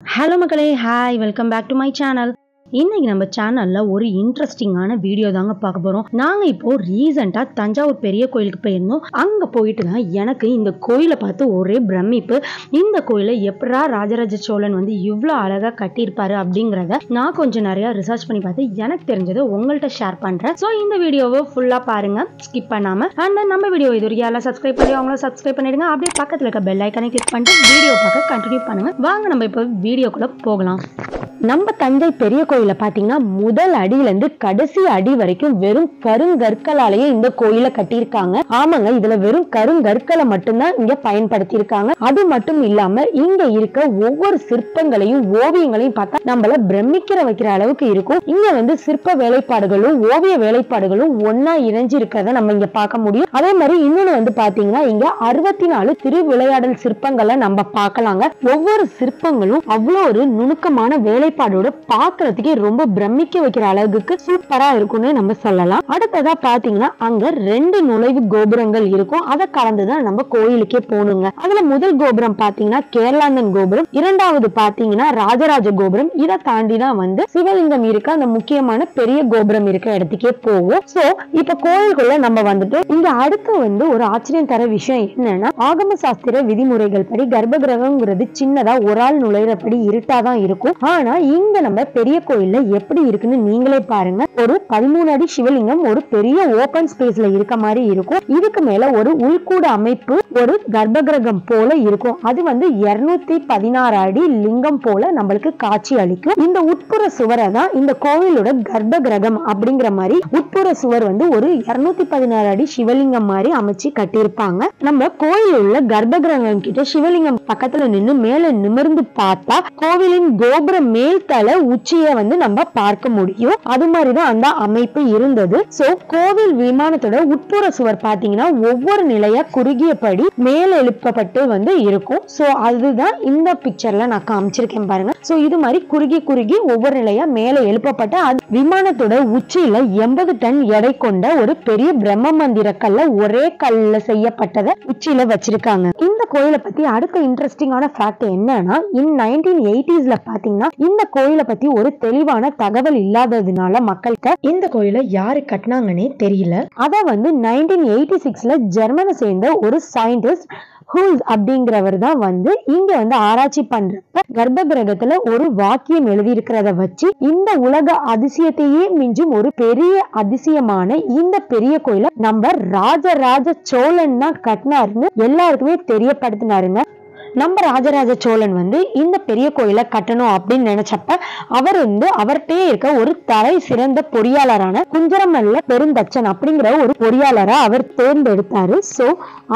Hello மக்களே hi welcome back to my channel இன்னைக்கு நம்ம சேனல்ல ஒரு இன்ட்ரெஸ்டிங்கான வீடியோ தாங்க பார்க்க போறோம். நாங்க இப்போ ரீசெண்டா தஞ்சாவூர் பெரிய கோயிலுக்கு போயிருந்தோம். அங்க போயிட்டு தான் எனக்கு இந்த கோயிலை பார்த்து ஒரே பிரமிப்பு. இந்த கோயிலை எப்படா ராஜராஜ சோழன் வந்து இவ்வளோ அழகா கட்டியிருப்பாரு அப்படிங்கிறத நான் கொஞ்சம் நிறைய ரிசர்ச் பண்ணி பார்த்து எனக்கு தெரிஞ்சதை உங்கள்கிட்ட ஷேர் பண்றேன். ஸோ இந்த வீடியோவை ஃபுல்லா பாருங்க. ஸ்கிப் பண்ணாம. அண்ட் நம்ம வீடியோ இது வரைக்கும் எல்லாம் சப்ஸ்கிரைப் பண்ணி அவங்கள சப்ஸ்கிரைப் பண்ணிடுங்க. அப்படியே பக்கத்துல இருக்க பெல் ஐக்கனை கிளிக் பண்ணிட்டு வீடியோ பார்க்க கண்டினியூ பண்ணுங்க. வாங்க நம்ம இப்போ வீடியோக்குள்ள போகலாம். நம்ம தஞ்சை பெரிய கோயில் பாத்தீங்கன்னா முதல் அடியில இருந்து கடைசி அடி வரைக்கும் வெறும் கருங்கற்களாலேயே இந்த கோயிலை கட்டியிருக்காங்க. ஆமாங்க இதுல வெறும் கருங்கற்களை மட்டும்தான் இங்க பயன்படுத்தியிருக்காங்க. அது மட்டும் இல்லாம இங்க இருக்க ஒவ்வொரு சிற்பங்களையும் ஓவியங்களையும் பார்த்தா நம்மள பிரமிக்கிற வைக்கிற அளவுக்கு இருக்கும். இங்க வந்து சிற்ப வேலைப்பாடுகளும் ஓவிய வேலைப்பாடுகளும் ஒன்னா இணைஞ்சு இருக்கிறத நம்ம இங்க பார்க்க முடியும். அதே மாதிரி இன்னொன்னு வந்து பாத்தீங்கன்னா இங்க அறுபத்தி நாலு திருவிளையாடல் சிற்பங்களை நம்ம பார்க்கலாங்க. ஒவ்வொரு சிற்பங்களும் அவ்வளோ ஒரு நுணுக்கமான வேலைப்பாடோட பார்க்கிறதுக்கே ரொம்ப பிரமிக்க வைக்கிற அளவுக்கு சூப்பரா இருக்கும்னு நம்ம சொல்லலாம். அடுத்ததா பாத்தீங்கன்னா அங்க ரெண்டு நுழைவு கோபுரங்கள் இருக்கும். அதை கலந்துதான் நம்ம கோயிலுக்கே போகணுங்க. அதுல முதல் கோபுரம் பாத்தீங்கன்னா கேரளாந்தன் கோபுரம். இரண்டாவது பாத்தீங்கன்னா ராஜராஜ கோபுரம். இதை தாண்டி தான் வந்து சிவலிங்கம் இருக்க அந்த முக்கியமான பெரிய கோபுரம் இருக்க இடத்துக்கே போவோம். சோ இப்ப கோயிலுக்குள்ள நம்ம வந்துட்டு இங்க அடுத்து வந்து ஒரு ஆச்சரியம் தர விஷயம் என்னன்னா ஆகம சாஸ்திர விதிமுறைகள் படி கர்ப்ப கிரகங்கிறது சின்னதா ஒரு ஆள் நுழையிறபடி இருட்டாதான் இருக்கும். ஆனா இங்க நம்ம பெரிய கோயில் கோயில்ல எப்படி இருக்குன்னு நீங்களே பாருங்க. ஒரு பதிமூணு அடி சிவலிங்கம் ஒரு பெரிய ஓபன் ஸ்பேஸ்ல இருக்க மாதிரி இருக்கும். இதுக்கு மேல ஒரு உள்கூட அமைப்பு ஒரு கர்ப்பகிரகம் போல இருக்கும். அது வந்து இருநூத்தி பதினாறு அடி லிங்கம் போல நம்மளுக்கு காட்சி அளிக்கும். இந்த உட்புற சுவரை தான் இந்த கோவிலோட கர்ப்ப கிரகம் அப்படிங்கிற மாதிரி உட்புற சுவர் வந்து ஒரு இருநூத்தி பதினாறு அடி சிவலிங்கம் மாதிரி அமைச்சு கட்டியிருப்பாங்க. நம்ம கோயில் உள்ள கர்ப்ப கிரகம் கிட்ட சிவலிங்கம் பக்கத்துல நின்று மேல நிமிர்ந்து பார்த்தா கோவிலின் கோபுர மேல்தல உச்சியை வந்து நம்ம பார்க்க முடியும். அது மாதிரிதான் அந்த அமைப்பு இருந்தது. சோ கோவில் விமானத்தோட உட்புற சுவர் பாத்தீங்கன்னா ஒவ்வொரு நிலையா குறுகியபடி மேல எழுப்பப்பட்டு வந்து இருக்கும். சோ அதுதான் இந்த பிக்சர்ல நான் காமிச்சிருக்கேன் பாருங்க. சோ இது மாதிரி குறுகி குறுகி ஒவ்வொரு நிலையா மேல எழுப்பப்பட்ட அது விமானத்தோட உச்சியில எண்பது டன் எடை கொண்ட ஒரு பெரிய பிரம்ம மந்திர கல்ல ஒரே கல்ல செய்யப்பட்டதை உச்சியில வச்சிருக்காங்க. இந்த கோயிலை பத்தி அடுத்த இன்ட்ரெஸ்டிங்கான ஃபேக்ட் என்னன்னா இன் நைன்டீன் எயிட்டிஸ்ல பாத்தீங்கன்னா இந்த கோயிலை பத்தி ஒரு தெளிவான தகவல் இல்லாததுனால மக்கள்கிட்ட இந்த கோயிலை யாரு கட்டினாங்கன்னே தெரியல. அத வந்து நைன்டீன் எயிட்டி சிக்ஸ்ல ஜெர்மனை சேர்ந்த ஒரு சயின்டிஸ்ட் ஹூல்ஸ் அப்படிங்கிறவர் தான் வந்து இங்க வந்து ஆராய்ச்சி பண்றப்ப கர்ப்ப கிரகத்துல ஒரு வாக்கியம் எழுதியிருக்கிறத வச்சு இந்த உலக அதிசயத்தையே மிஞ்சும் ஒரு பெரிய அதிசயமான இந்த பெரிய கோயிலை நம்ம ராஜராஜ சோழன் தான் கட்டினாருன்னு எல்லாருக்குமே தெரியப்படுத்தினாருங்க. நம்ம ராஜராஜ சோழன் வந்து இந்த பெரிய கோயிலை கட்டணும் அப்படின்னு நினைச்சப்ப அவர் வந்து அவர்கிட்டயே இருக்க ஒரு தலை சிறந்த பொறியாளரான குஞ்சரமல்ல பெருந்தச்சன் அப்படிங்கிற ஒரு பொறியாளரை அவர் தேர்ந்தெடுத்தாரு. ஸோ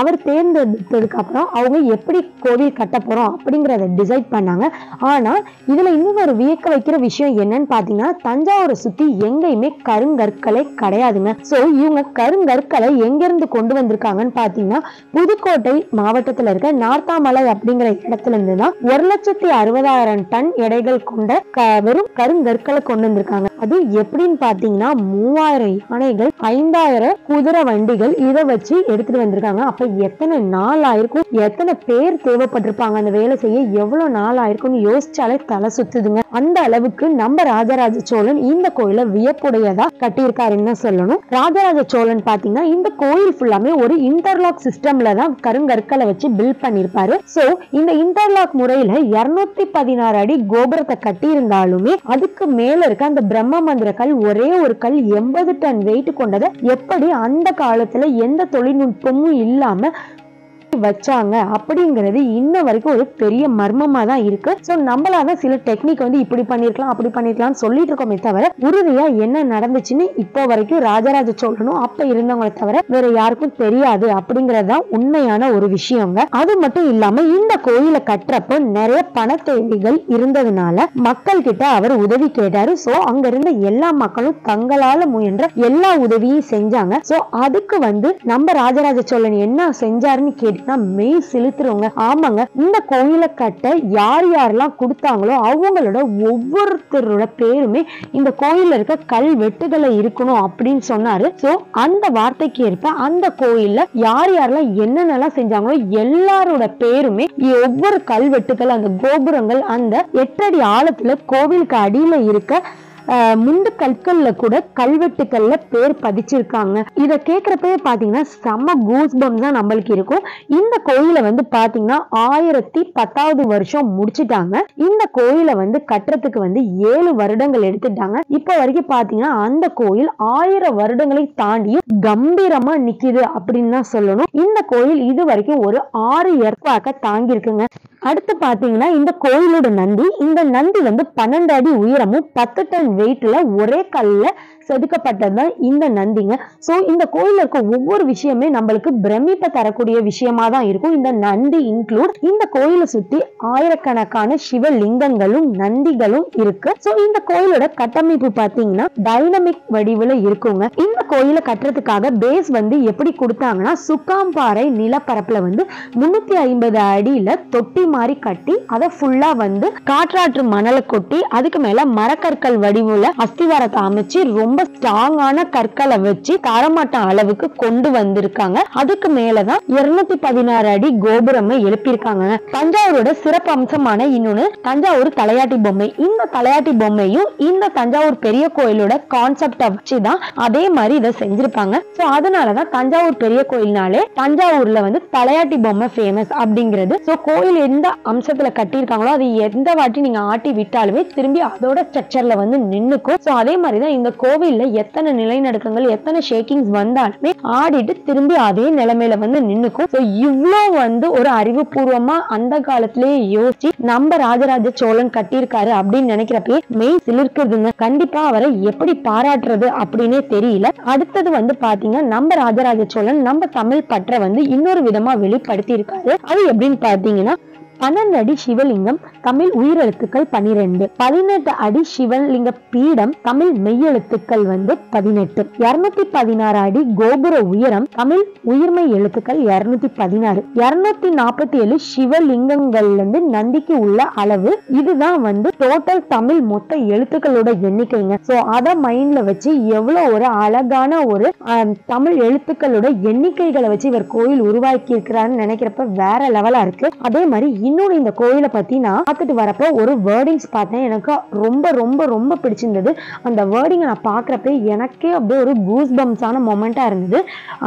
அவர் தேர்ந்தெடுத்ததுக்கு அப்புறம் அவங்க எப்படி கோவில் கட்ட போறோம் அப்படிங்கிறத டிசைட் பண்ணாங்க. ஆனா இதுல இன்னும் ஒரு வியக்க வைக்கிற விஷயம் என்னன்னு பாத்தீங்கன்னா தஞ்சாவூரை சுத்தி எங்கேயுமே கருங்கற்களை கிடையாதுங்க. சோ இவங்க கருங்கற்களை எங்க இருந்து கொண்டு வந்திருக்காங்கன்னு பாத்தீங்கன்னா புதுக்கோட்டை மாவட்டத்துல இருக்க நார்த்தாமலை அப்படிங்கிற இடத்துல இருந்து தான் ஒரு லட்சத்தி அறுபதாயிரம் டன் எடைகள் கொண்ட க- வெறும் கருங்கற்களை கொண்டு வந்திருக்காங்க. அது எப்படின்னு பாத்தீங்கன்னா மூவாயிரம் யானைகள் ஐந்தாயிரம் குதிரை வண்டிகள் இதை வச்சு எடுத்துட்டு வந்திருக்காங்க. அப்ப எத்தனை நாள் ஆயிருக்கும் எத்தனை பேர் தேவைப்பட்டிருப்பாங்க அந்த வேலை செய்ய? எவ்வளவு நாள் ஆயிருக்கும்னு யோசிச்சாலே தலை சுத்துதுங்க. அந்த அளவுக்கு நம்ம ராஜராஜ சோழன் இந்த கோயிலை வியப்புடையதா கட்டியிருக்காருன்னு சொல்லணும். ராஜராஜ சோழன் பாத்தீங்கன்னா இந்த கோயில் ஃபுல்லாமே ஒரு இன்டர்லாக் சிஸ்டம்ல தான் கருங்கற்களை வச்சு பில்ட் பண்ணிருப்பாரு சோ இந்த இன்டர்லாக் முறையில இருநூத்தி பதினாறு அடி கோபுரத்தை கட்டி இருந்தாலுமே அதுக்கு மேல இருக்க அந்த பிரம்ம மந்திர கல் ஒரே ஒரு கல் எண்பது டன் வெயிட் கொண்டதை. எப்படி அந்த காலத்துல எந்த தொழில்நுட்பமும் இல்லாம வச்சாங்க அப்படிங்கிறது இன்ன வரைக்கும் ஒரு பெரிய மர்மமா தான் இருக்கு. ஸோ நம்மளால சில டெக்னிக் வந்து இப்படி பண்ணிருக்கலாம் அப்படி பண்ணிருக்கலாம் சொல்லிட்டு இருக்கோமே தவிர உறுதியா என்ன நடந்துச்சுன்னு இப்போ வரைக்கும் ராஜராஜ சோழனும் அப்ப இருந்தவங்களை தவிர வேற யாருக்கும் தெரியாது அப்படிங்கிறது தான் உண்மையான ஒரு விஷயங்க. அது மட்டும் இல்லாம இந்த கோயிலை கட்டுறப்போ நிறைய பண தேவைகள் இருந்ததுனால மக்கள் கிட்ட அவர் உதவி கேட்டாரு. சோ அங்க இருந்த எல்லா மக்களும் தங்களால முயன்ற எல்லா உதவியும் செஞ்சாங்க. சோ அதுக்கு வந்து நம்ம ராஜராஜ சோழன் என்ன செஞ்சாருன்னு கேட்டு அப்படின்னா மெய் செலுத்துறவங்க. ஆமாங்க. இந்த கோயிலை கட்ட யார் யாரெல்லாம் கொடுத்தாங்களோ அவங்களோட ஒவ்வொருத்தரோட பேருமே இந்த கோயில்ல இருக்க கல்வெட்டுகளை இருக்கணும் அப்படின்னு சொன்னாரு. சோ அந்த வார்த்தைக்கு ஏற்ப அந்த கோயில்ல யார் யாரெல்லாம் என்னென்னலாம் செஞ்சாங்களோ எல்லாரோட பேருமே ஒவ்வொரு கல்வெட்டுகள் அந்த கோபுரங்கள் அந்த எட்டடி ஆழத்துல கோவிலுக்கு அடியில இருக்க முண்டு கற்கள்ல கூட கல்வெட்டுக்கள்ல பேர் பதிச்சிருக்காங்க. இத கேக்குறப்பவே பாத்தீங்கன்னா செம்ம கூஸ்பம் தான் நம்மளுக்கு இருக்கும். இந்த கோயிலை வந்து பாத்தீங்கன்னா ஆயிரத்தி பத்தாவது வருஷம் முடிச்சிட்டாங்க. இந்த கோயிலை வந்து கட்டுறதுக்கு வந்து ஏழு வருடங்கள் எடுத்துட்டாங்க. இப்ப வரைக்கும் பாத்தீங்கன்னா அந்த கோயில் ஆயிரம் வருடங்களை தாண்டி கம்பீரமா நிக்குது அப்படின்னு தான் சொல்லணும். இந்த கோயில் இது வரைக்கும் ஒரு ஆறு எர்த்வாக்க தாங்கி இருக்குங்க அடுத்து பாத்தீங்கன்னா இந்த கோயிலோட நந்தி. இந்த நந்தி வந்து பன்னெண்டு அடி உயரமும் பத்து டன் வெயிட்டில் ஒரே கல்லில் செதுக்கப்பட்டது செதுக்கப்பட்டதுதான் இந்த நந்திங்க. சோ இந்த கோயில்ல இருக்க ஒவ்வொரு விஷயமே நம்மளுக்கு பிரமிப்பை தரக்கூடிய விஷயமா தான் இருக்கும். இந்த நந்தி இன்க்ளூட் இந்த கோயிலை சுத்தி ஆயிரக்கணக்கான சிவலிங்கங்களும் நந்திகளும் இருக்கு. ஸோ இந்த கோயிலோட கட்டமைப்பு பாத்தீங்கன்னா டைனமிக் வடிவில் இருக்குங்க. இந்த கோயிலை கட்டுறதுக்காக பேஸ் வந்து எப்படி கொடுத்தாங்கன்னா சுக்காம்பாறை நிலப்பரப்புல வந்து முன்னூத்தி ஐம்பது அடியில தொட்டி மாதிரி கட்டி அதை ஃபுல்லா வந்து காற்றாற்று மணலை கொட்டி அதுக்கு மேல மரக்கற்கள் வடிவுல அஸ்திவாரத்தை அமைச்சு ரொம்ப ரொம்ப ஸ்ட்ராங்கான கற்களை வச்சு தரமாட்டம் அளவுக்கு கொண்டு வந்திருக்காங்க. அதுக்கு மேலதான் இருநூத்தி பதினாறு அடி கோபுரமே எழுப்பியிருக்காங்க. தஞ்சாவூரோட சிறப்பு அம்சமான இன்னொன்னு தஞ்சாவூர் தலையாட்டி பொம்மை. இந்த தலையாட்டி பொம்மையும் இந்த தஞ்சாவூர் பெரிய கோயிலோட கான்செப்ட வச்சுதான் அதே மாதிரி இதை செஞ்சிருப்பாங்க. சோ அதனாலதான் தஞ்சாவூர் பெரிய கோயில்னாலே தஞ்சாவூர்ல வந்து தலையாட்டி பொம்மை ஃபேமஸ் அப்படிங்கிறது. சோ கோயில் எந்த அம்சத்துல கட்டியிருக்காங்களோ அது எந்த வாட்டி நீங்க ஆட்டி விட்டாலுமே திரும்பி அதோட ஸ்ட்ரக்சர்ல வந்து நின்னுக்கும். சோ அதே மாதிரிதான் இந்த கோவில்ல எத்தனை நிலைநடுக்கங்கள் எத்தனை ஷேக்கிங்ஸ் வந்தாலுமே ஆடிட்டு திரும்பி அதே நிலைமையில வந்து நின்னுக்கும். சோ வந்து ஒரு அறிவுபூர்வமா அந்த காலத்திலேயே யோசிச்சு நம்ம ராஜராஜ சோழன் கட்டியிருக்காரு அப்படின்னு நினைக்கிறப்பே மெய் சிலிர்க்குதுங்க கண்டிப்பா அவரை எப்படி பாராட்டுறது அப்படின்னே தெரியல. அடுத்தது வந்து பாத்தீங்கன்னா நம்ம ராஜராஜ சோழன் நம்ம தமிழ் பற்ற வந்து இன்னொரு விதமா வெளிப்படுத்தி இருக்காரு அது எப்படின்னு பாத்தீங்கன்னா பன்னெண்டு அடி சிவலிங்கம் தமிழ் உயிரெழுத்துக்கள் பனிரெண்டு. பதினெட்டு அடி சிவலிங்க பீடம் தமிழ் மெய்யெழுத்துக்கள் வந்து பதினெட்டு. இருநூத்தி பதினாறு அடி கோபுர உயரம் தமிழ் உயிர்மை எழுத்துக்கள் இருநூத்தி பதினாறு இருநூத்தி நாற்பத்தி ஏழு சிவலிங்கங்கள்ல இருந்து நந்திக்கு உள்ள அளவு இதுதான் வந்து டோட்டல் தமிழ் மொத்த எழுத்துக்களோட எண்ணிக்கைங்க. சோ அத மைண்ட்ல வச்சு எவ்வளவு ஒரு அழகான ஒரு தமிழ் எழுத்துக்களோட எண்ணிக்கைகளை வச்சு இவர் கோயில் உருவாக்கி இருக்கிறாருன்னு நினைக்கிறப்ப வேற லெவலா இருக்கு. அதே மாதிரி இன்னொன்று இந்த கோயிலை பற்றி நான் பார்த்துட்டு வரப்போ ஒரு வேர்டிங்ஸ் பார்த்தேன். எனக்கு ரொம்ப ரொம்ப ரொம்ப பிடிச்சிருந்தது. அந்த வேர்டிங்கை நான் பார்க்குறப்ப எனக்கே அப்படியே ஒரு கூஸ் பம்ஸான மொமெண்ட்டாக இருந்தது.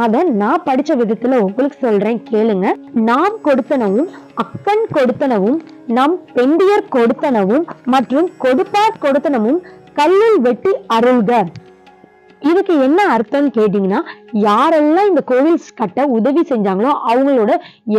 அதை நான் படித்த விதத்தில் உங்களுக்கு சொல்கிறேன் கேளுங்க. நாம் கொடுத்தனவும் அக்கன் கொடுத்தனவும் நம் பெண்டியர் கொடுத்தனவும் மற்றும் கொடுப்பார் கொடுத்தனவும் கல்லில் வெட்டி அருள்க. இதுக்கு என்ன அர்த்தம்னு கேட்டிங்கன்னா யாரெல்லாம் இந்த கோவில் கட்ட உதவி செஞ்சாங்களோ அவங்களோட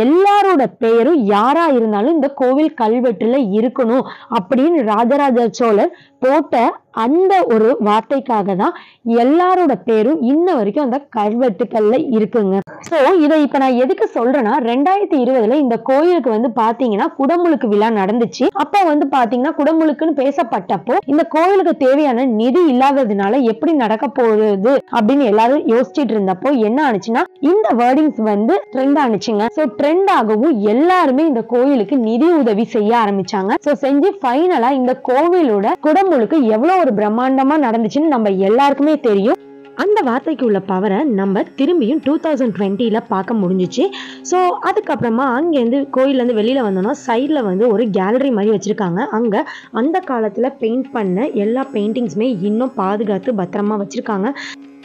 எல்லாரோட பெயரும் யாரா இருந்தாலும் இந்த கோவில் கல்வெட்டுல இருக்கணும் அப்படின்னு ராஜராஜ சோழர் போட்ட அந்த ஒரு வார்த்தைக்காக தான் எல்லாரோட பேரும் இன்ன வரைக்கும் அந்த கல்வெட்டுக்கள்ல இருக்குங்க. சோ இதை இப்ப நான் எதுக்கு சொல்றேன்னா ரெண்டாயிரத்தி இருபதுல இந்த கோயிலுக்கு வந்து பாத்தீங்கன்னா குடமுழுக்கு விழா நடந்துச்சு. அப்ப வந்து பாத்தீங்கன்னா குடமுழுக்குன்னு பேசப்பட்டப்போ இந்த கோயிலுக்கு தேவையான நிதி இல்லாததுனால எப்படி நடக்க போகுது அப்படின்னு எல்லாரும் யோசிச்சுட்டு இருந்தாங்க இருந்தப்போ என்ன ஆனிச்சுன்னா இந்த வேர்டிங்ஸ் வந்து ட்ரெண்ட் ஆனிச்சுங்க சோ ட்ரெண்ட் ஆகவும் எல்லாருமே இந்த கோயிலுக்கு நிதி உதவி செய்ய ஆரம்பிச்சாங்க. சோ செஞ்சு ஃபைனலா இந்த கோவிலோட குடமுழுக்கு எவ்வளவு ஒரு பிரம்மாண்டமா நடந்துச்சுன்னு நம்ம எல்லாருக்குமே தெரியும். அந்த வார்த்தைக்கு உள்ள பவரை நம்ம திரும்பியும் டூ தௌசண்ட் டுவெண்ட்டியில் பார்க்க முடிஞ்சிச்சு. ஸோ அதுக்கப்புறமா அங்கேருந்து கோயிலேருந்து வெளியில் வந்தோம்னா சைடில் வந்து ஒரு கேலரி மாதிரி வச்சுருக்காங்க. அங்கே அந்த காலத்தில் பெயிண்ட் பண்ண எல்லா பெயிண்டிங்ஸுமே இன்னும் பாதுகாத்து பத்திரமா வச்சுருக்காங்க.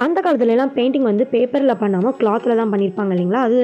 அந்த காலத்துல எல்லாம் பெயிண்டிங் வந்து பேப்பரில் பண்ணாமல் கிளாத்தில் தான் பண்ணியிருப்பாங்க இல்லைங்களா? அது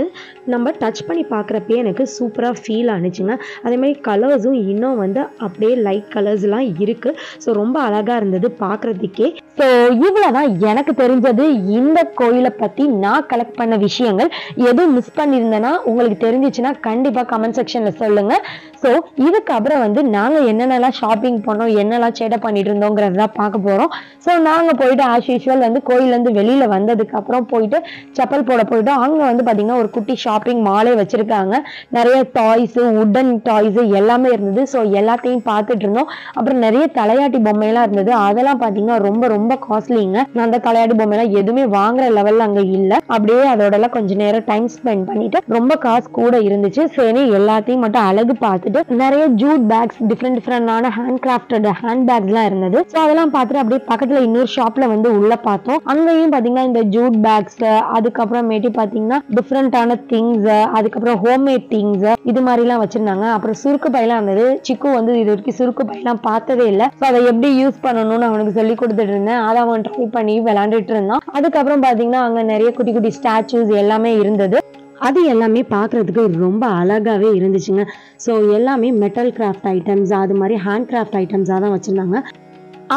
நம்ம டச் பண்ணி பார்க்குறப்பே எனக்கு சூப்பராக ஃபீல் ஆனிச்சுங்க. அதே மாதிரி கலர்ஸும் இன்னும் வந்து அப்படியே லைட் கலர்ஸ்லாம் இருக்குது ஸோ ரொம்ப அழகாக இருந்தது பார்க்குறதுக்கே. ஸோ இவ்வளோதான் எனக்கு தெரிஞ்சது. இந்த கோயிலை பற்றி நான் கலெக்ட் பண்ண விஷயங்கள். எதுவும் மிஸ் பண்ணியிருந்தேன்னா உங்களுக்கு தெரிஞ்சிச்சுன்னா கண்டிப்பாக கமெண்ட் செக்ஷனில் சொல்லுங்கள் ஸோ இதுக்கப்புறம் வந்து நாங்கள் என்னென்னலாம் ஷாப்பிங் பண்ணோம் என்னெல்லாம் சேட்டை பண்ணிட்டு இருந்தோங்கிறத பார்க்க போகிறோம் ஸோ நாங்கள் போயிட்டு ஆஸ் யூஷுவல் வந்து கோயிலேருந்து வந்து வெளியில வந்ததுக்கு அப்புறம் போயிட்டு செப்பல் போட போயிட்டு அங்க வந்து பாத்தீங்கன்னா ஒரு குட்டி ஷாப்பிங் மாலே வச்சிருக்காங்க. நிறைய டாய்ஸ் உடன் டாய்ஸ் எல்லாமே இருந்தது. ஸோ எல்லாத்தையும் பார்த்துட்டு இருந்தோம். அப்புறம் நிறைய தலையாட்டி பொம்மையெல்லாம் இருந்தது. அதெல்லாம் பாத்தீங்கன்னா ரொம்ப ரொம்ப காஸ்ட்லிங்க நான் அந்த தலையாட்டி பொம்மையெல்லாம் எதுவுமே வாங்குற லெவல்ல அங்க இல்ல. அப்படியே அதோட எல்லாம் கொஞ்ச நேரம் டைம் ஸ்பெண்ட் பண்ணிட்டு ரொம்ப காசு கூட இருந்துச்சு. சரி எல்லாத்தையும் மட்டும் அழகு பார்த்துட்டு நிறைய ஜூட் பேக்ஸ் டிஃப்ரெண்ட் டிஃப்ரெண்டான ஹேண்ட் கிராஃப்டட் ஹேண்ட் பேக்ஸ்லாம் இருந்தது. ஸோ அதெல்லாம் பார்த்துட்டு அப்படியே பக்கத்துல இன்னொரு ஷாப்ல வந்து உள்ள பார்த்தோம். அங்கேயும் பாத்தீங்கன்னா இந்த ஜூட் பேக்ஸ் அதுக்கப்புறமேட்டு பாத்தீங்கன்னா டிஃப்ரெண்டான திங்ஸ் அதுக்கப்புறம் ஹோம்மேட் திங்ஸ் இது மாதிரிலாம் வச்சிருந்தாங்க. அப்புறம் சுருக்கு பையெல்லாம் இருந்தது. சிக்கு வந்து இது வரைக்கும் சுருக்கு பையெல்லாம் பார்த்ததே இல்லை. ஸோ அதை எப்படி யூஸ் பண்ணணும்னு அவனுக்கு சொல்லி கொடுத்துட்டு இருந்தேன். அதை அவன் ட்ரை பண்ணி விளையாண்டுட்டு இருந்தான். அதுக்கப்புறம் பாத்தீங்கன்னா அங்க நிறைய குட்டி குட்டி ஸ்டாச்சூஸ் எல்லாமே இருந்தது. அது எல்லாமே பார்க்குறதுக்கு ரொம்ப அழகாகவே இருந்துச்சுங்க. ஸோ எல்லாமே மெட்டல் கிராஃப்ட் ஐட்டம்ஸ் அது மாதிரி ஹேண்ட் கிராஃப்ட் ஐட்டம்ஸாக தான் வச்சுருந்தாங்க.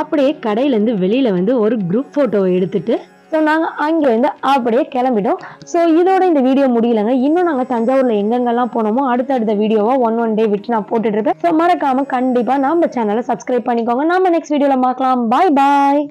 அப்படியே கடையிலேருந்து வெளியில் வந்து ஒரு குரூப் ஃபோட்டோவை எடுத்துட்டு ஸோ நாங்கள் அங்கேருந்து அப்படியே கிளம்பிட்டோம். ஸோ இதோட இந்த வீடியோ முடியலங்க. இன்னும் நாங்கள் தஞ்சாவூரில் எங்கெங்கெல்லாம் போனோமோ அடுத்தடுத்த வீடியோவை ஒன் ஒன் டே விட்டு நான் போட்டுட்டு இருப்பேன். ஸோ மறக்காமல் கண்டிப்பாக நம்ம சேனலை சப்ஸ்கிரைப் பண்ணிக்கோங்க. நம்ம நெக்ஸ்ட் வீடியோவில் பார்க்கலாம். பாய் பாய்